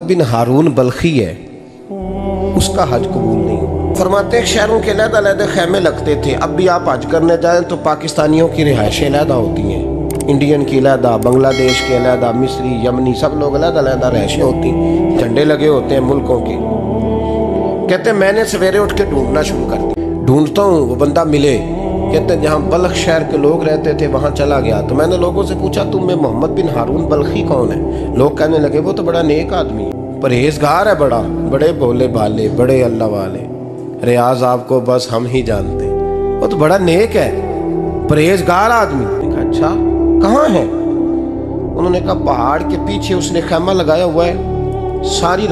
बिन हारून बल्खी है, उसका हज कबूल नहीं। फरमाते हैं, शहरों के लहदा लहदे खेमे लगते थे। अब भी आप हज करने जाएँ तो पाकिस्तानियों की रिहाइशें लहदा होती हैं। इंडियन की लहदा बांग्लादेश के लहदा मिस्री, यमनी, सब लोग लहदा लहदा रहायशें होती झंडे लगे होते हैं मुल्कों के। कहते मैंने सवेरे उठ के ढूंढना शुरू कर दिया। ढूंढता हूँ, वो बंदा मिले। कहते हैं, जहाँ बल्ख शहर के लोग रहते थे, वहाँ चला गया। तो मैंने लोगों से पूछा, तुम में मोहम्मद बिन हारून बल्खी कौन है? लोग कहने लगे, वो तो बड़ा नेक आदमी परहेजगार है बड़ा, बड़े भोले भाले, बड़े अल्लाह वाले। रियाज आपको बस हम ही जानते वो तो बड़ा नेक है, परहेजगार आदमी अच्छा कहाँ है? उन्होंने कहा, पहाड़ के पीछे उसने खैमा लगाया हुआ है, सारी